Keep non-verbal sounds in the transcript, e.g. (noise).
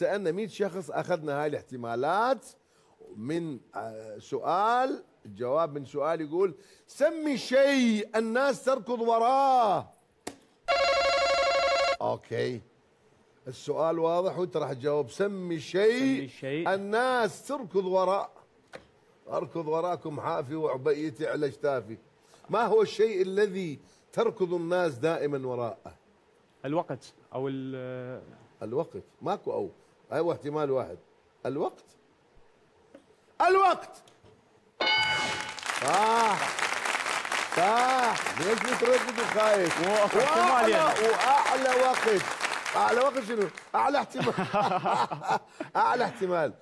سألنا 100 شخص أخذنا هاي الاحتمالات. من آه، سؤال الجواب من سؤال يقول سمي شيء الناس تركض وراه. أوكي. السؤال واضح وأنت راح تجاوب. سمي شيء شيء. الناس تركض وراء. أركض وراكم حافي وعبيتي على اجتافي ما هو الشيء الذي تركض الناس دائما وراءه؟ الوقت أو ال- الوقت. ماكو أو. هو احتمال واحد. الوقت؟ الوقت! صح. صح. ليش متردد وخايف وأعلى- يعني. وأعلى وقت. أعلى وقت شنو؟ أعلى احتمال. (laughs) (laughs) أعلى احتمال.